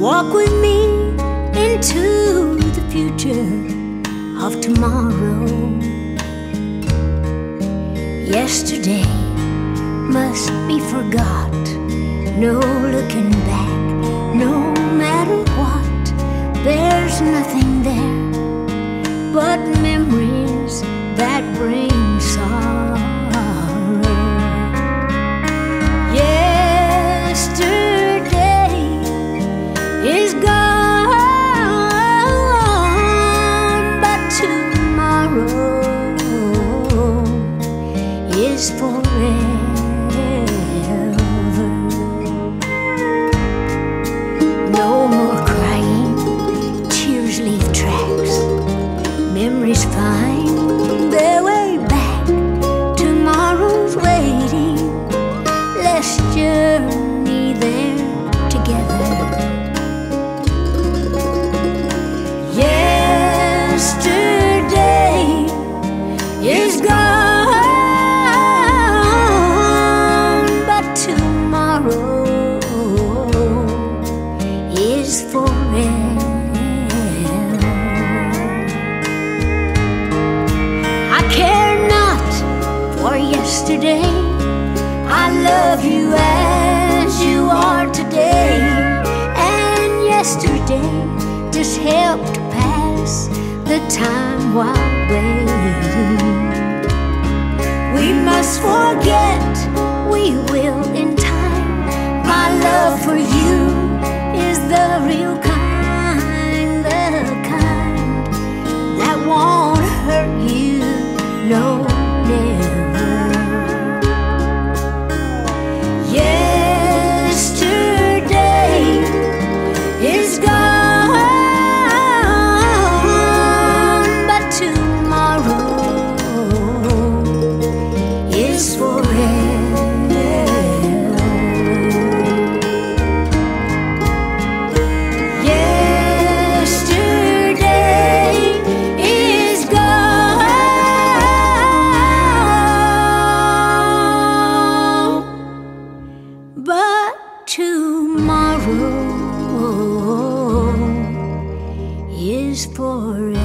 Walk with me into the future of tomorrow. Yesterday must be forgot. No Yesterday is gone, but tomorrow is forever. I care not for yesterday. I love you as you are today. And yesterday just helped pass the time while waiting. We must forget, we will in time. My love for you is the real kind, the kind that won't hurt you. No, tomorrow is forever.